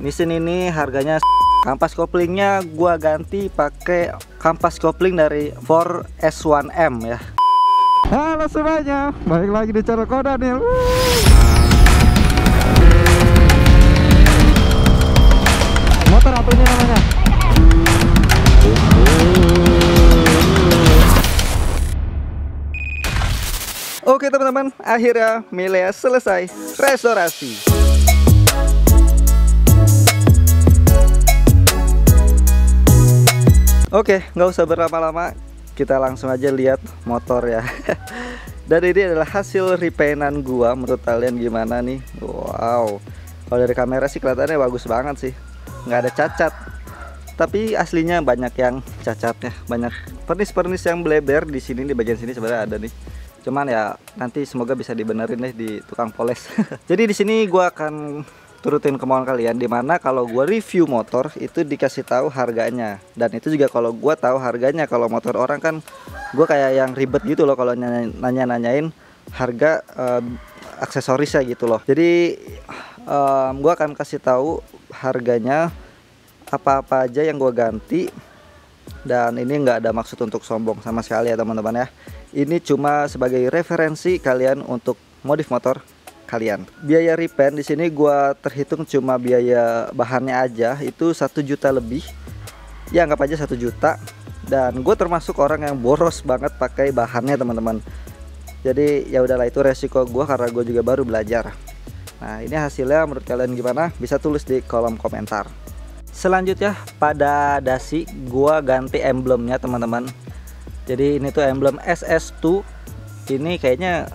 Nissin ini harganya kampas koplingnya gua ganti pakai kampas kopling dari 4S1M ya. Halo semuanya, balik lagi di channel Kodanil. Motor apa ini namanya? Oke teman-teman, akhirnya Milea selesai restorasi. Oke, nggak usah berlama-lama, kita langsung aja lihat motor ya. Dan ini adalah hasil repainan gua. Menurut kalian gimana nih? Wow, kalau dari kamera sih kelihatannya bagus banget sih, nggak ada cacat. Tapi aslinya banyak yang cacatnya, banyak pernis-pernis yang bleber di sini di bagian sini sebenarnya ada nih cuman ya nanti semoga bisa dibenerin deh di tukang poles jadi di sini gua akan turutin kemauan kalian di mana kalau gua review motor itu dikasih tahu harganya. Dan itu juga kalau gua tahu harganya kalau motor orang kan gua kayak yang ribet gitu loh kalau nanya nanyain harga um, aksesorisnya gitu loh. Jadi um, gua akan kasih tahu harganya apa-apa aja yang gua ganti. Dan ini nggak ada maksud untuk sombong sama sekali ya teman-teman ya. Ini cuma sebagai referensi kalian untuk modif motor kalian. Biaya repaint di sini gua terhitung cuma biaya bahannya aja itu satu juta lebih. Ya anggap aja satu juta. Dan gue termasuk orang yang boros banget pakai bahannya teman-teman. Jadi ya udahlah itu resiko gue karena gue juga baru belajar. Nah ini hasilnya menurut kalian gimana? Bisa tulis di kolom komentar. Selanjutnya pada dasi gua ganti emblemnya teman-teman jadi ini tuh emblem SS2 ini kayaknya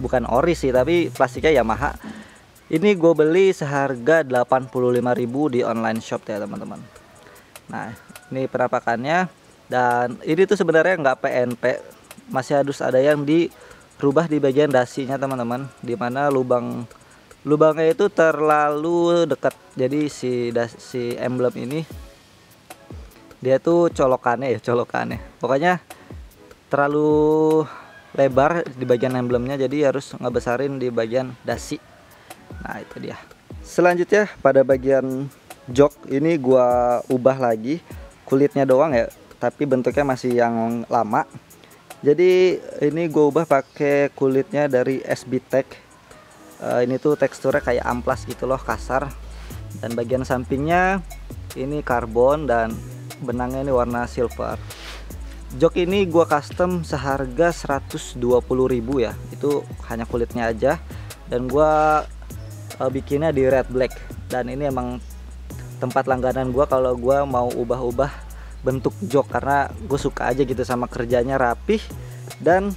bukan ori sih tapi plastiknya Yamaha. Ini gue beli seharga 85.000 di online shop ya teman-teman. Nah ini penampakannya. Dan ini tuh sebenarnya nggak PNP masih harus ada yang dirubah di bagian dasinya teman-teman. Di mana lubang lubangnya itu terlalu dekat. Jadi si si emblem ini dia tuh colokannya ya colokannya. Pokoknya terlalu lebar di bagian emblemnya jadi harus ngebesarin di bagian dasi. Nah itu dia. Selanjutnya pada bagian jok ini gua ubah lagi kulitnya doang ya tapi bentuknya masih yang lama. Jadi ini gua ubah pakai kulitnya dari SB Tech. Uh, ini tuh teksturnya kayak amplas gitu loh kasar. Dan bagian sampingnya ini karbon dan benangnya ini warna silver jok ini gua custom seharga 120.000 ya. Itu hanya kulitnya aja. Dan gua uh, bikinnya di red black. Dan ini emang tempat langganan gua kalau gua mau ubah-ubah bentuk jok. Karena gue suka aja gitu sama kerjanya rapih. Dan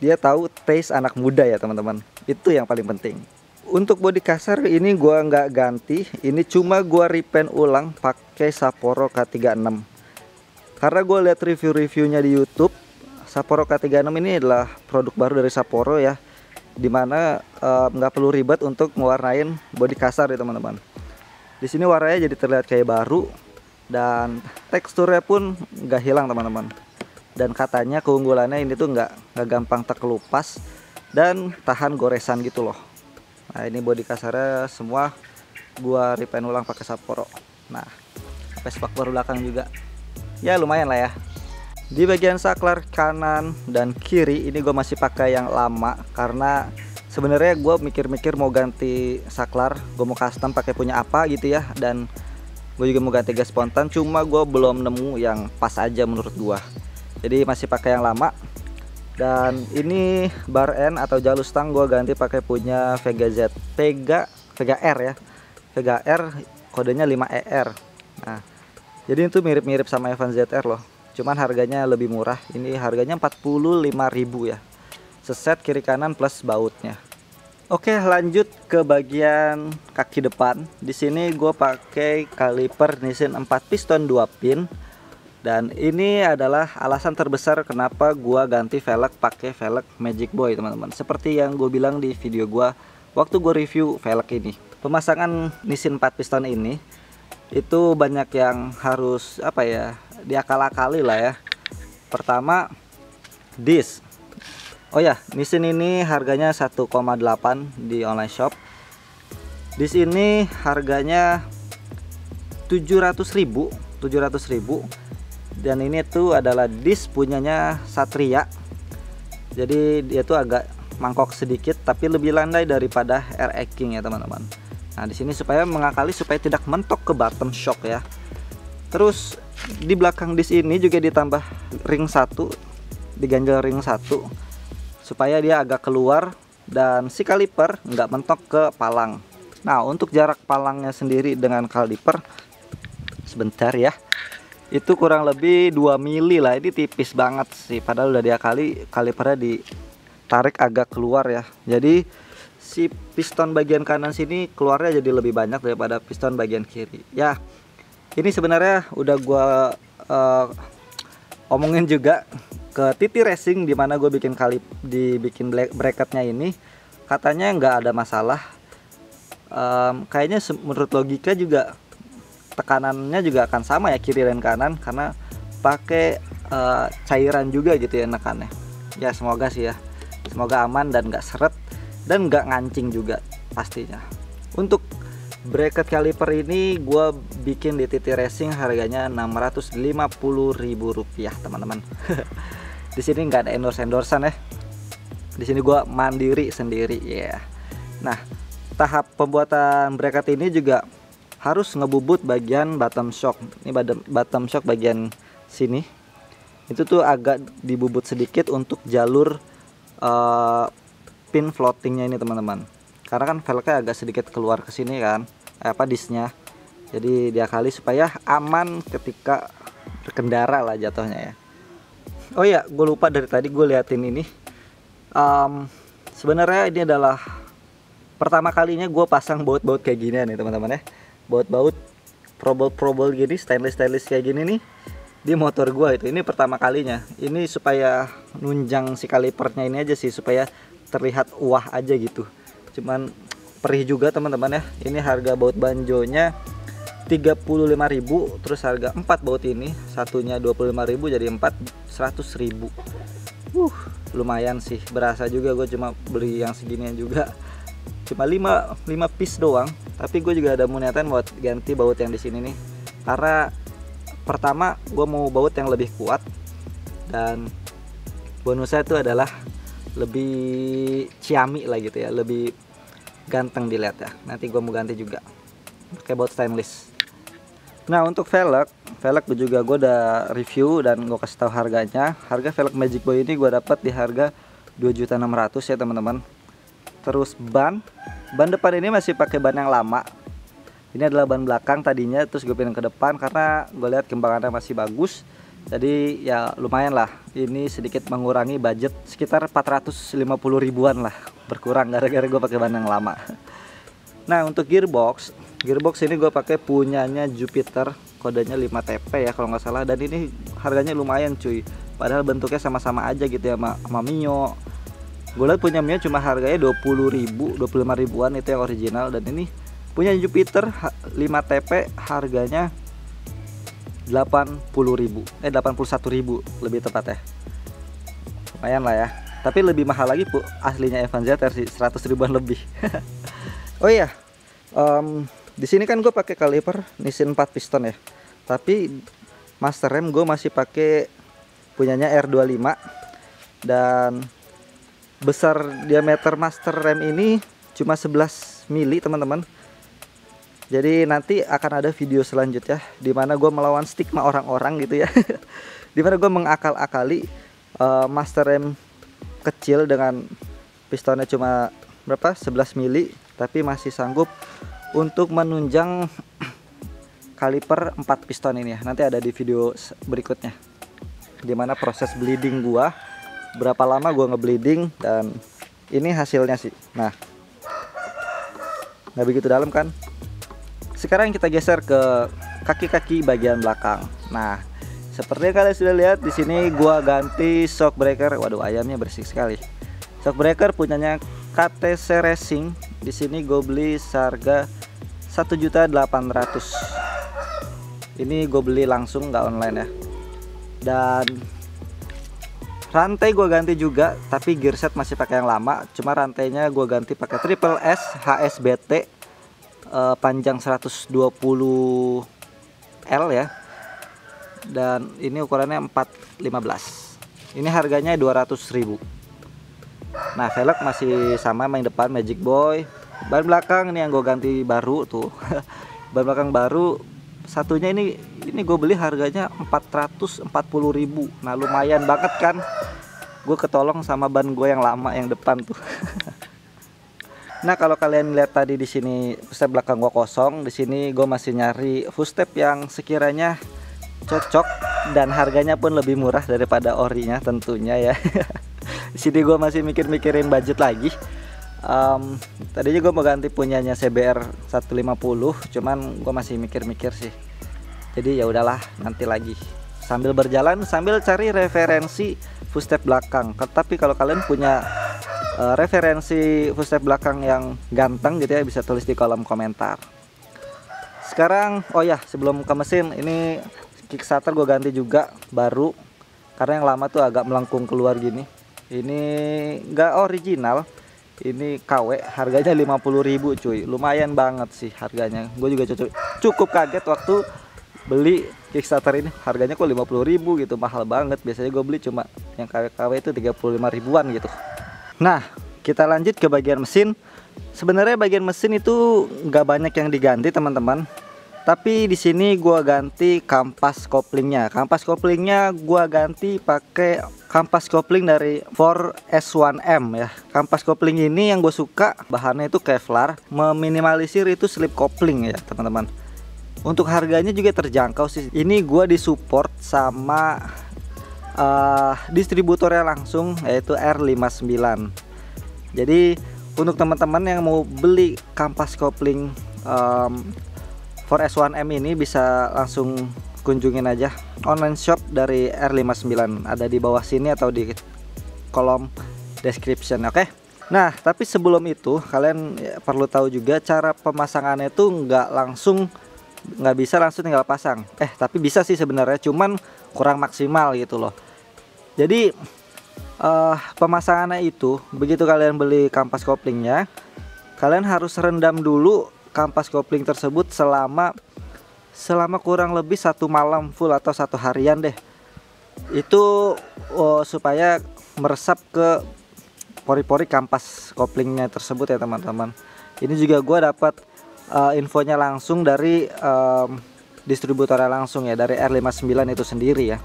dia tahu taste anak muda ya teman-teman. Itu yang paling penting. Untuk body kasar ini gua nggak ganti. Ini cuma gua repaint ulang pakai Sapporo K36 karena gue lihat review-reviewnya di YouTube Sapporo K36 ini adalah produk baru dari Sapporo ya di mana nggak uh, perlu ribet untuk mewarnain body kasar ya teman-teman. Di sini warnanya jadi terlihat kayak baru dan teksturnya pun nggak hilang teman-teman. Dan katanya keunggulannya ini tuh nggak nggak gampang terkelupas dan tahan goresan gitu loh. Nah ini body kasarnya semua gua repaint ulang pakai Sapporo. Nah sampai spakbor belakang juga ya lumayan lah ya. Di bagian saklar kanan dan kiri ini gue masih pakai yang lama karena sebenarnya gue mikir-mikir mau ganti saklar gue mau custom pakai punya apa gitu ya dan gue juga mau ganti gas spontan cuma gue belum nemu yang pas aja menurut gue jadi masih pakai yang lama. Dan ini bar N atau jalur stang gue ganti pakai punya Vega Z Vega Vega R ya. Vega R kodenya 5ER nah jadi itu mirip-mirip sama Evan ZR loh. Cuman harganya lebih murah. Ini harganya 45.000 ya. Seset kiri kanan plus bautnya. Oke lanjut ke bagian kaki depan. Di sini gue pakai kaliper Nissin 4 piston 2 pin. Dan ini adalah alasan terbesar kenapa gua ganti velg pakai velg Magic Boy teman-teman. Seperti yang gue bilang di video gua waktu gue review velg ini. Pemasangan Nissin 4 piston ini itu banyak yang harus apa ya diakal-akali lah ya. Pertama dis. Oh ya Nissin ini harganya 1,8 di online shop. Di sini harganya 700.000 700.000 dan ini tuh adalah disk punyanya Satria. Jadi dia tuh agak mangkok sedikit tapi lebih landai daripada RX King ya teman-teman nah di sini supaya mengakali supaya tidak mentok ke bottom shock ya. Terus di belakang disk ini juga ditambah ring satu diganjel ring satu supaya dia agak keluar dan si kaliper nggak mentok ke palang. Nah untuk jarak palangnya sendiri dengan kaliper Sebentar ya Itu kurang lebih 2 mili lah. Ini tipis banget sih Padahal udah dia kali kalipernya ditarik agak keluar ya. Jadi si piston bagian kanan sini keluarnya jadi lebih banyak daripada piston bagian kiri. Ya ini sebenarnya udah gua uh, omongin juga ke Titi Racing di mana gue bikin kali dibikin bracketnya ini. Katanya nggak ada masalah. Um, kayaknya menurut logika juga tekanannya juga akan sama ya kiri dan kanan karena pakai uh, cairan juga gitu ya nekannya. Ya semoga sih ya. Semoga aman dan nggak seret dan nggak ngancing juga pastinya. Untuk bracket caliper ini gue bikin di TT Racing harganya Rp650.000 teman-teman. Di sini nggak ada endorse endorsean ya. Di sini gue mandiri sendiri ya. Yeah. nah tahap pembuatan bracket ini juga harus ngebubut bagian bottom shock. Ini bottom shock bagian sini. Itu tuh agak dibubut sedikit untuk jalur uh, pin floatingnya ini teman-teman. Karena kan velgnya agak sedikit keluar ke sini kan eh, apa disnya jadi dia kali supaya aman ketika berkendara lah jatuhnya ya. Oh ya gue lupa dari tadi gue liatin ini. Um, sebenarnya ini adalah pertama kalinya gue pasang baut-baut kayak gini nih teman-teman ya. Baut-baut probel-probel gini stainless-stainless kayak gini nih di motor gue itu. Ini pertama kalinya. Ini supaya nunjang si kalipernya ini aja sih supaya terlihat wah aja gitu. Cuman perih juga teman-teman ya. Ini harga baut banjonya 35.000 terus harga 4 baut ini satunya 25.000 jadi 4 100.000 uh lumayan sih. Berasa juga gue cuma beli yang seginian juga. Cuma 5 5 piece doang. Tapi gue juga ada niatan buat ganti baut yang di sini nih. Karena pertama gue mau baut yang lebih kuat. Dan bonusnya itu adalah lebih ciami lah gitu ya lebih ganteng dilihat ya. Nanti gue mau ganti juga. Pakai baut stainless. Nah untuk velg velg juga gue udah review dan gue kasih tahu harganya. Harga velg magic boy ini gue dapat di harga 2.600 ya teman-teman. Terus ban ban depan ini masih pakai ban yang lama. Ini adalah ban belakang tadinya terus gue pindah ke depan karena gue lihat kembangannya masih bagus jadi ya lumayan lah. Ini sedikit mengurangi budget sekitar 450 ribuan lah. Berkurang gara-gara gue pakai ban yang lama. Nah untuk gearbox gearbox ini gue pakai punyanya Jupiter kodenya 5TP ya kalau nggak salah. Dan ini harganya lumayan cuy. Padahal bentuknya sama-sama aja gitu ya sama, sama Mio. Gue liat punya Mio cuma harganya 20 ribu 25 ribuan itu yang original. Dan ini punya Jupiter 5 TP harganya 80 ribu. Eh 81 ribu lebih tepat ya. Lumayan lah ya. Tapi lebih mahal lagi bu aslinya Evan ZR sih 100 ribuan lebih. Oh iya um, di sini kan gue pakai kaliper Nissin 4 piston ya. Tapi master rem gue masih pakai punyanya R25 dan besar diameter master rem ini cuma 11 mili teman-teman jadi nanti akan ada video selanjutnya di mana gue melawan stigma orang-orang gitu ya. Di mana gue mengakal-akali uh, master rem kecil dengan pistonnya cuma berapa? 11 mili tapi masih sanggup untuk menunjang kaliper 4 piston ini ya. Nanti ada di video berikutnya. Di mana proses bleeding gua berapa lama gue ngebleeding dan ini hasilnya sih. Nah. Nggak begitu dalam kan sekarang kita geser ke kaki-kaki bagian belakang. Nah seperti yang kalian sudah lihat di sini gua ganti shock breaker. Waduh ayamnya bersih sekali. Shock breaker punyanya KTC Racing. Di sini gue beli seharga 1.800 ini gue beli langsung nggak online ya. Dan rantai gue ganti juga tapi gearset masih pakai yang lama. Cuma rantainya gue ganti pakai triple S HSBT uh, panjang 120 L ya. Dan ini ukurannya 415 ini harganya 200.000 nah velg masih sama main depan Magic Boy. Ban belakang ini yang gue ganti baru tuh. Ban belakang baru satunya ini ini gue beli harganya 440.000 nah lumayan banget kan. Gue ketolong sama ban gue yang lama yang depan tuh Nah kalau kalian lihat tadi di sini footstep belakang gua kosong, di sini gue masih nyari footstep yang sekiranya cocok dan harganya pun lebih murah daripada orinya tentunya ya. di sini gue masih mikir-mikirin budget lagi. Um, tadinya gue mau ganti punyanya CBR 150, cuman gue masih mikir-mikir sih. Jadi ya udahlah nanti lagi. Sambil berjalan sambil cari referensi footstep belakang. Tapi kalau kalian punya uh, referensi footstep belakang yang ganteng gitu ya bisa tulis di kolom komentar. Sekarang oh ya sebelum ke mesin ini kickstarter gue ganti juga baru. Karena yang lama tuh agak melengkung keluar gini. Ini enggak original ini KW harganya 50.000 cuy. Lumayan banget sih harganya. Gue juga cukup, cukup kaget waktu beli Kickstarter ini. Harganya kok 50.000 gitu mahal banget. Biasanya gue beli cuma yang KW KW itu 35 ribuan gitu Nah, kita lanjut ke bagian mesin. Sebenarnya bagian mesin itu nggak banyak yang diganti teman-teman. Tapi di sini gua ganti kampas koplingnya. Kampas koplingnya gua ganti pakai kampas kopling dari 4S1M ya. Kampas kopling ini yang gue suka bahannya itu Kevlar, meminimalisir itu slip kopling ya teman-teman. Untuk harganya juga terjangkau sih. Ini gua disupport sama uh, distributornya langsung yaitu R59 jadi untuk teman-teman yang mau beli kampas kopling um, 4S1M ini bisa langsung kunjungin aja online shop dari R59 ada di bawah sini atau di kolom description oke? Okay? Nah tapi sebelum itu kalian ya, perlu tahu juga cara pemasangannya itu nggak langsung nggak bisa langsung tinggal pasang. Eh tapi bisa sih sebenarnya cuman kurang maksimal gitu loh jadi uh, pemasangannya itu begitu kalian beli kampas koplingnya kalian harus rendam dulu kampas kopling tersebut selama selama kurang lebih satu malam full atau satu harian deh. Itu uh, supaya meresap ke pori-pori kampas koplingnya tersebut ya teman-teman. Ini juga gue dapat uh, infonya langsung dari um, distributornya langsung ya dari R59 itu sendiri ya.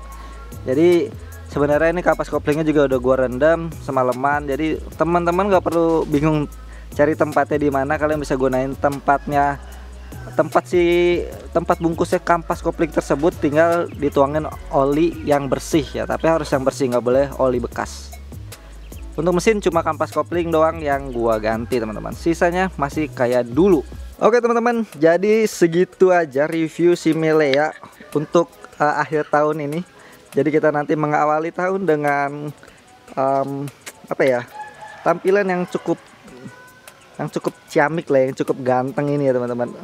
Jadi sebenarnya ini kapas koplingnya juga udah gua rendam semalaman jadi teman-teman nggak perlu bingung cari tempatnya di mana kalian bisa gunain tempatnya tempat si tempat bungkusnya kampas kopling tersebut tinggal dituangin oli yang bersih ya tapi harus yang bersih nggak boleh oli bekas. Untuk mesin cuma kampas kopling doang yang gua ganti teman-teman. Sisanya masih kayak dulu. Oke teman-teman jadi segitu aja review si Milea untuk uh, akhir tahun ini jadi kita nanti mengawali tahun dengan um, apa ya? Tampilan yang cukup yang cukup ciamik lah, yang cukup ganteng ini ya teman-teman.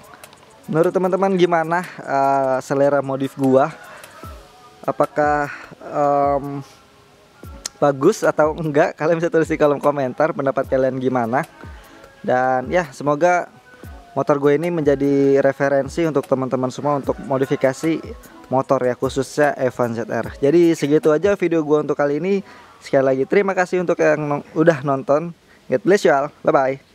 Menurut teman-teman gimana uh, selera modif gua? Apakah um, bagus atau enggak? Kalian bisa tulis di kolom komentar pendapat kalian gimana. Dan ya semoga motor gue ini menjadi referensi untuk teman-teman semua untuk modifikasi motor ya khususnya Evan ZR. Jadi segitu aja video gue untuk kali ini. Sekali lagi terima kasih untuk yang udah nonton. God bless you all. Bye bye.